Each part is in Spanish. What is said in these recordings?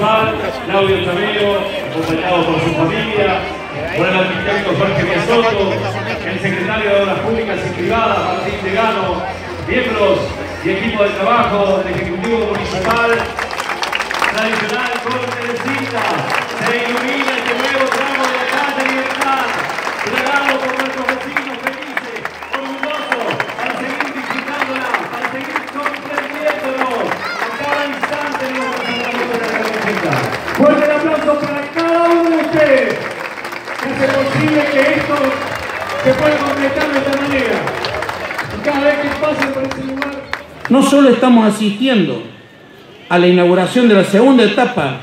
Claudio Chamero, acompañado por su familia, por el arquitecto Jorge Piazotto, el secretario de Obras Públicas y Privadas, Martín Tegano, miembros y equipo de trabajo del Ejecutivo Municipal, tradicional corte de cinta, se ilumina Fuerte el aplauso para cada uno de ustedes que hace posible que esto se pueda completar de esta manera. Y cada vez que pasen por ese lugar, no solo estamos asistiendo a la inauguración de la segunda etapa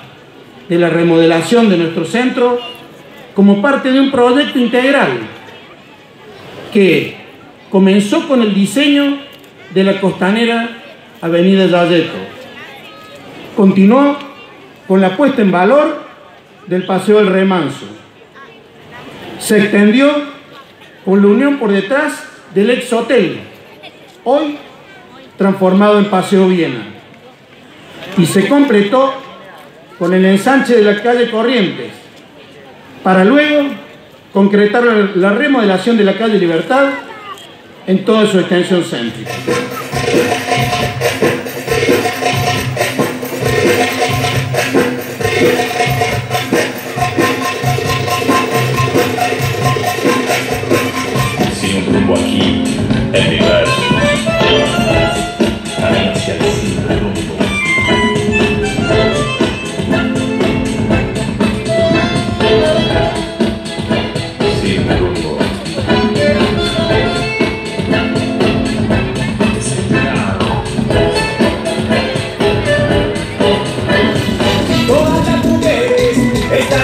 de la remodelación de nuestro centro como parte de un proyecto integral que comenzó con el diseño de la costanera Avenida Yayeto. Continuó con la puesta en valor del Paseo del Remanso. Se extendió con la unión por detrás del ex hotel, hoy transformado en Paseo Viena. Y se completó con el ensanche de la calle Corrientes, para luego concretar la remodelación de la calle Libertad en toda su extensión céntrica. Yeah.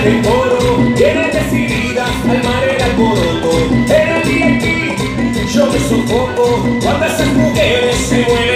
En coro, vienen decididas al mar el alboroto. El VIP yo me sofoco cuando esas mujeres se mueven.